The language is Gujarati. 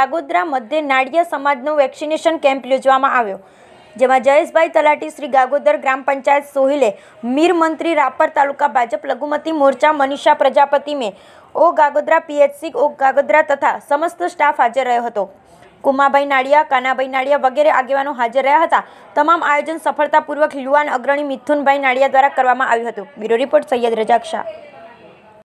ગાગોદરા મધ્ય નાડિયા સમાજનો વેક્સિનેશન કેમ્પ યોજવામાં આવ્યો, જેમાં જયેશભાઈ તલાટી શ્રી ગાગોદર ગ્રામ પંચાયત સોહિલે મીર મંત્રી રાપર તાલુકા ભાજપ લઘુમતી મોરચા મનીષા પ્રજાપતિ મેં ઓ ગાગોદરા પીએચસી, ઓ ગાગોદ્રા તથા સમસ્ત સ્ટાફ હાજર રહ્યો હતો. કુમાભાઈ નાડિયા કાનાભાઈ નાડિયા વગેરે આગેવાનો હાજર રહ્યા હતા. તમામ આયોજન સફળતાપૂર્વક યુવાન અગ્રણી મિથુનભાઈ નાડિયા દ્વારા કરવામાં આવ્યું હતું. Bureau report Syed Razak Shah